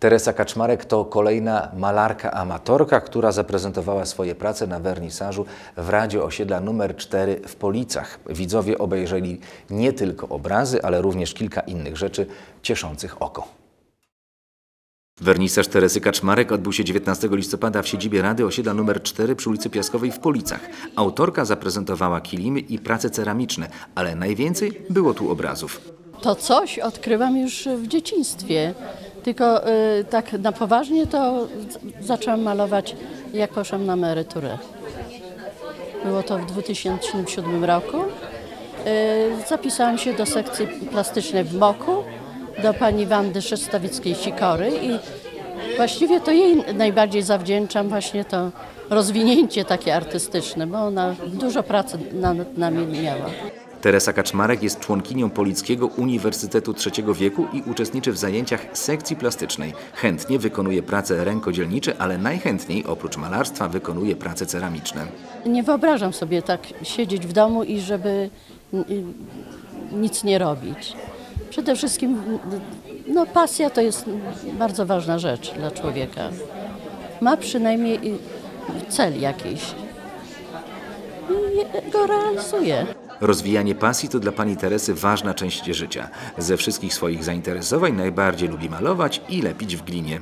Teresa Kaczmarek to kolejna malarka amatorka, która zaprezentowała swoje prace na wernisażu w Radzie Osiedla nr 4 w Policach. Widzowie obejrzeli nie tylko obrazy, ale również kilka innych rzeczy cieszących oko. Wernisaż Teresy Kaczmarek odbył się 19 listopada w siedzibie Rady Osiedla nr 4 przy ulicy Piaskowej w Policach. Autorka zaprezentowała kilimy i prace ceramiczne, ale najwięcej było tu obrazów. To coś odkryłam już w dzieciństwie. Tylko y, tak na poważnie to zaczęłam malować, jak poszłam na emeryturę. Było to w 2007 roku. Y, zapisałam się do sekcji plastycznej w MOKU, do pani Wandy Szestawickiej-Sikory i właściwie to jej najbardziej zawdzięczam właśnie to rozwinięcie takie artystyczne, bo ona dużo pracy nad nami miała. Teresa Kaczmarek jest członkinią Polickiego Uniwersytetu Trzeciego Wieku i uczestniczy w zajęciach sekcji plastycznej. Chętnie wykonuje prace rękodzielnicze, ale najchętniej oprócz malarstwa wykonuje prace ceramiczne. Nie wyobrażam sobie tak siedzieć w domu i żeby y, nic nie robić. Przede wszystkim no, pasja to jest bardzo ważna rzecz dla człowieka. Ma przynajmniej y, cel jakiś i go realizuje. Rozwijanie pasji to dla pani Teresy ważna część życia. Ze wszystkich swoich zainteresowań najbardziej lubi malować i lepić w glinie.